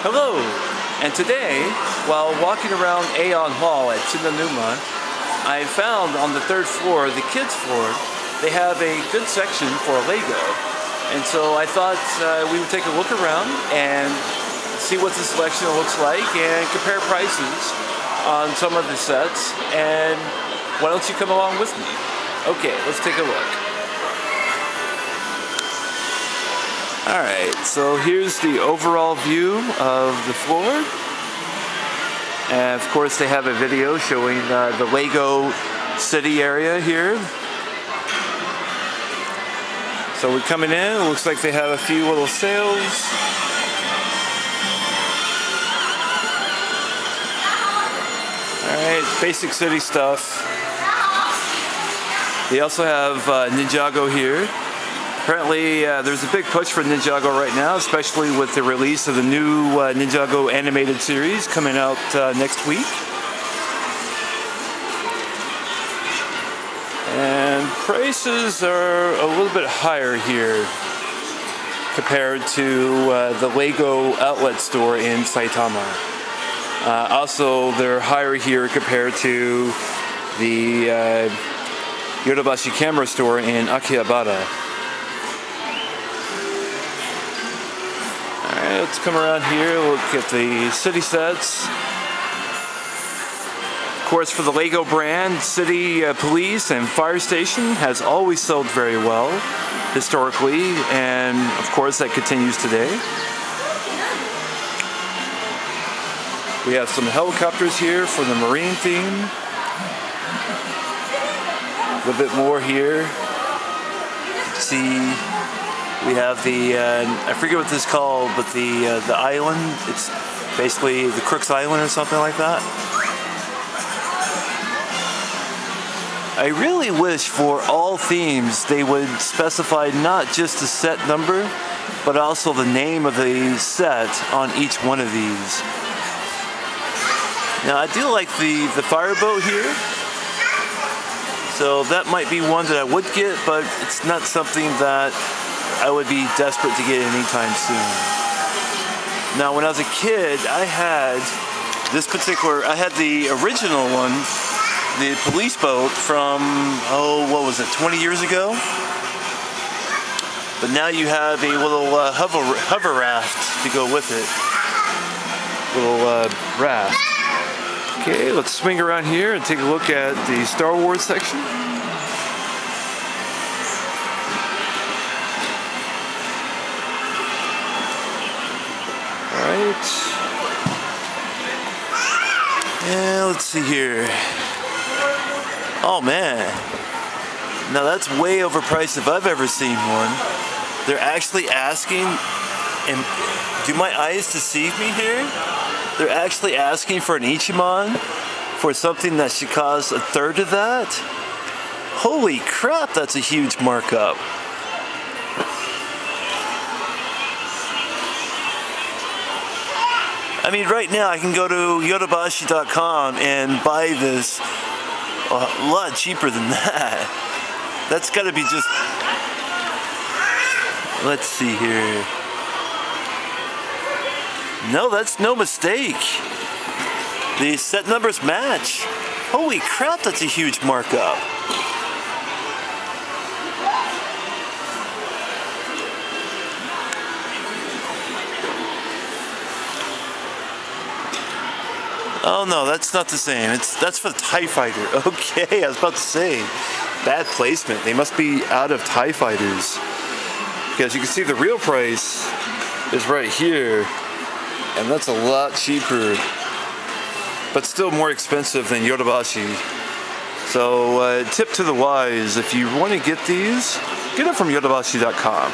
Hello, and today, while walking around Aeon Mall at Tsudanuma, I found on the third floor, the kids floor, they have a good section for Lego. And so I thought uh, we would take a look around and see what the selection looks like and compare prices on some of the sets. And why don't you come along with me? Okay, let's take a look. Alright, so here's the overall view of the floor. And of course they have a video showing uh, the Lego city area here. So we're coming in, it looks like they have a few little sales. Alright, basic city stuff. They also have uh, Ninjago here. Apparently, uh, there's a big push for Ninjago right now, especially with the release of the new uh, Ninjago animated series coming out uh, next week. And prices are a little bit higher here compared to uh, the Lego outlet store in Saitama. Uh, also, they're higher here compared to the uh, Yodobashi camera store in Akihabara. Alright, let's come around here, look at the city sets. Of course, for the Lego brand, City uh, Police and Fire Station has always sold very well historically, and of course that continues today. We have some helicopters here for the marine theme. A little bit more here. See, we have the, uh, I forget what this is called, but the, uh, the island, it's basically the Crooks Island or something like that. I really wish for all themes they would specify not just the set number, but also the name of the set on each one of these. Now I do like the, the fireboat here. So that might be one that I would get, but it's not something that I would be desperate to get anytime soon. Now when I was a kid, I had this particular, I had the original one, the police boat from, oh, what was it, 20 years ago? But now you have a little uh, hover, hover raft to go with it. Little uh, raft. Okay, let's swing around here and take a look at the Star Wars section. Alright. And let's see here. Oh man. Now that's way overpriced if I've ever seen one. They're actually asking, and do my eyes deceive me here? They're actually asking for an Ichiman for something that should cost a third of that? Holy crap, that's a huge markup. I mean, right now I can go to yodobashi.com and buy this a lot cheaper than that. That's gotta be just. Let's see here. No, that's no mistake. The set numbers match. Holy crap, that's a huge markup. Oh no, that's not the same. It's that's for the TIE Fighter. Okay, I was about to say. Bad placement. They must be out of TIE Fighters. Because you can see the real price is right here. And that's a lot cheaper. But still more expensive than Yodobashi. So uh, tip to the wise, if you want to get these, get them from yodobashi.com.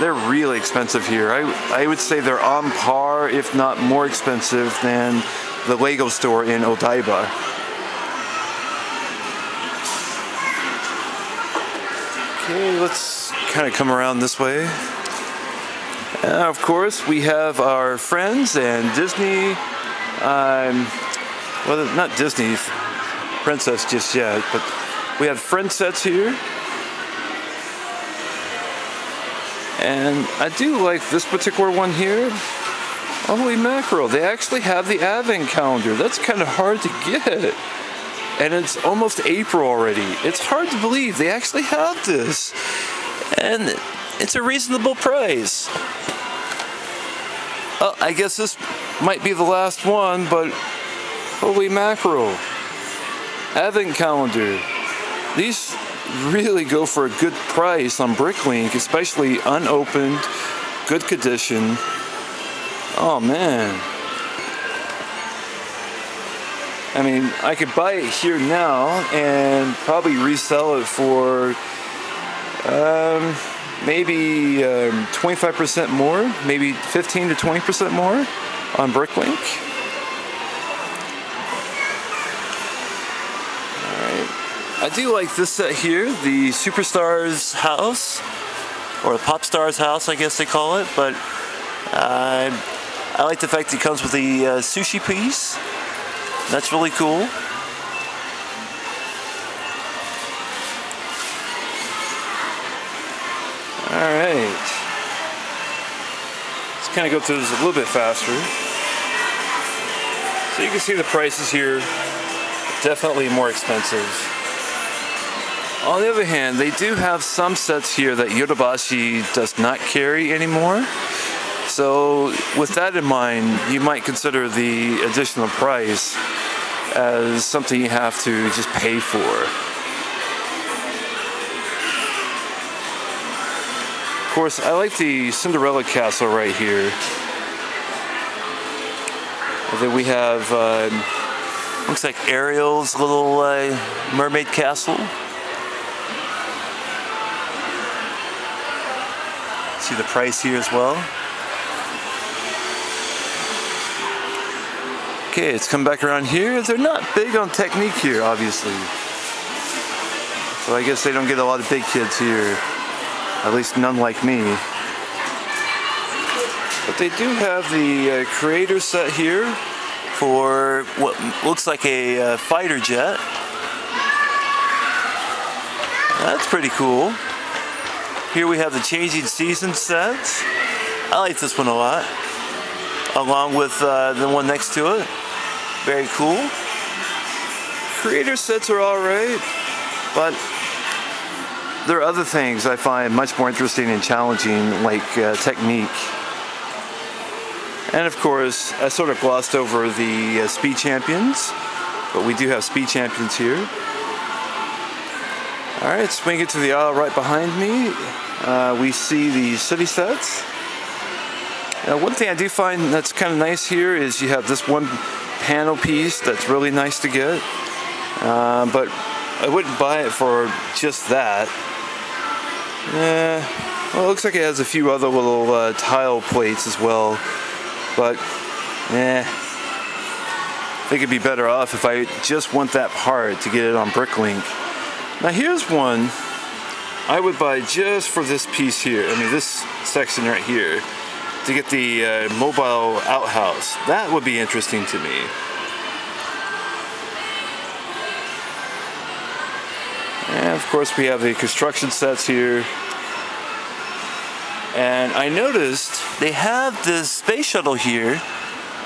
They're really expensive here. I, I would say they're on par, if not more expensive than the Lego store in Odaiba. Okay, let's kind of come around this way. And of course, we have our friends and Disney, um, well, not Disney princess just yet, but we have friend sets here. And I do like this particular one here. Holy mackerel, they actually have the advent calendar. That's kind of hard to get. And it's almost April already. It's hard to believe they actually have this. And it's a reasonable price. Oh, I guess this might be the last one, but holy mackerel. Advent calendar. These really go for a good price on Bricklink, especially unopened, good condition. Oh man. I mean, I could buy it here now and probably resell it for um, maybe 25% um, more, maybe 15 to 20% more on Bricklink. Alright, I do like this set here, the Superstars house, or the Popstars house, I guess they call it, but uh, I like the fact that it comes with the uh, sushi piece. That's really cool. Alright. Let's kind of go through this a little bit faster. So you can see the prices here, definitely more expensive. On the other hand, they do have some sets here that Yodobashi does not carry anymore. So with that in mind, you might consider the additional price as something you have to just pay for. Of course, I like the Cinderella Castle right here. then we have, uh, looks like Ariel's little uh, mermaid castle. See the price here as well. Okay, it's come back around here. They're not big on Technic here, obviously. So I guess they don't get a lot of big kids here. At least none like me. But they do have the uh, creator set here for what looks like a uh, fighter jet. That's pretty cool. Here we have the changing season set. I like this one a lot. Along with uh, the one next to it. Very cool. Creator sets are alright, but there are other things I find much more interesting and challenging, like uh, Technic. And of course, I sort of glossed over the uh, speed champions, but we do have speed champions here. Alright, swing it to the aisle right behind me. Uh, we see the city sets. Now one thing I do find that's kind of nice here is you have this one panel piece that's really nice to get. Uh, but I wouldn't buy it for just that. Yeah, well it looks like it has a few other little uh, tile plates as well. But, eh, I think it'd be better off if I just want that part to get it on Bricklink. Now here's one I would buy just for this piece here. I mean this section right here to get the uh, mobile outhouse. That would be interesting to me. And of course we have the construction sets here. And I noticed they have this space shuttle here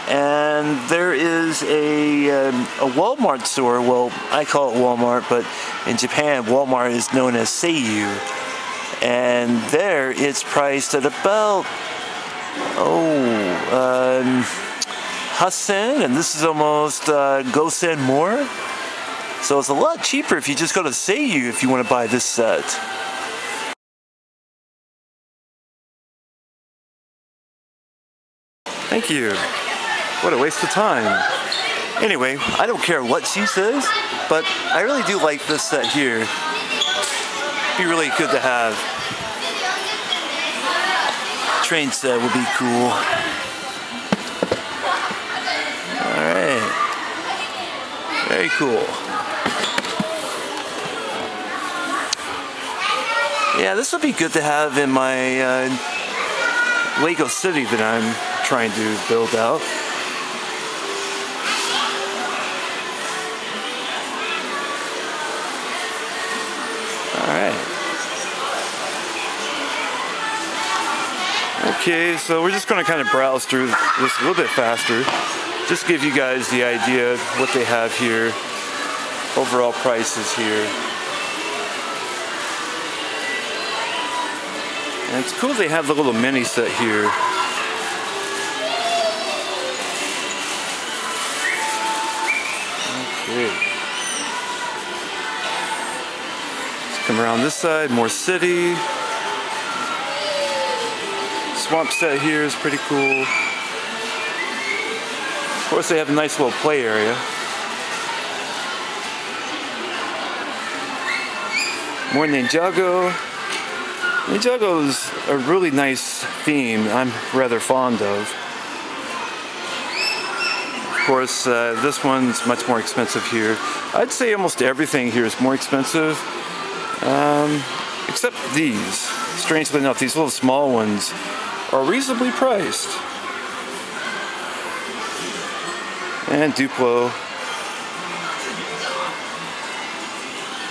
and there is a, um, a Walmart store. Well, I call it Walmart, but in Japan, Walmart is known as Seiyu. And there it's priced at about, oh, um, Hasen, and this is almost uh, Gosen more. So it's a lot cheaper if you just go to Seiyu if you want to buy this set. Thank you. What a waste of time. Anyway, I don't care what she says, but I really do like this set here. Be really good to have. Train set would be cool. Alright. Very cool. Yeah, this would be good to have in my uh, Lego city that I'm trying to build out. Okay, so we're just going to kind of browse through this a little bit faster. Just give you guys the idea of what they have here. Overall prices here. And it's cool they have the little mini set here. Okay. Let's come around this side, more city. Swamp set here is pretty cool. Of course they have a nice little play area. More Ninjago. Is a really nice theme I'm rather fond of. Of course, uh, this one's much more expensive here. I'd say almost everything here is more expensive, um, except these. Strangely enough, these little small ones are reasonably priced. And Duplo.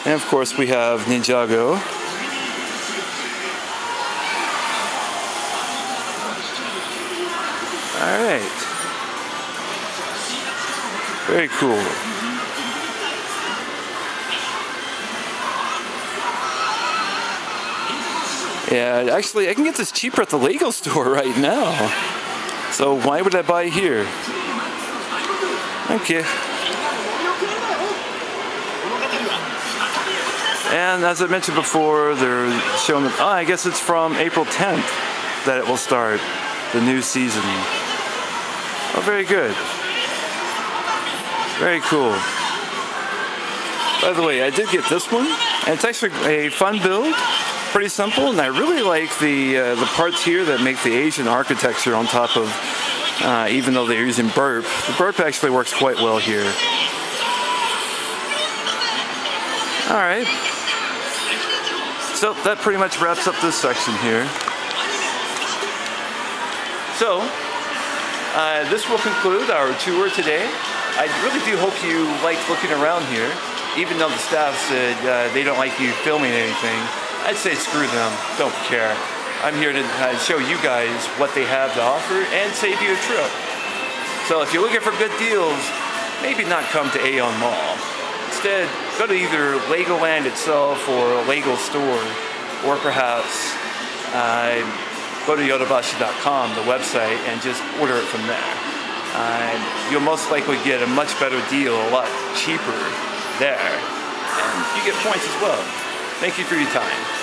And of course we have Ninjago. Alright. Very cool. Yeah, actually, I can get this cheaper at the Lego store right now. So why would I buy here? Okay. And as I mentioned before, they're showing, oh, I guess it's from April 10th that it will start, the new season. Oh, very good. Very cool. By the way, I did get this one, and it's actually a fun build, pretty simple, and I really like the uh, the parts here that make the Asian architecture on top of, uh, even though they're using burp. The burp actually works quite well here. All right. So that pretty much wraps up this section here. So, uh, this will conclude our tour today. I really do hope you liked looking around here, even though the staff said uh, they don't like you filming anything. I'd say screw them, don't care. I'm here to uh, show you guys what they have to offer and save you a trip. So if you're looking for good deals, maybe not come to Aeon Mall. Instead, go to either Legoland itself or a Lego store, or perhaps uh, go to yodobashi.com, the website, and just order it from there. Uh, you'll most likely get a much better deal, a lot cheaper there. And you get points as well. Thank you for your time.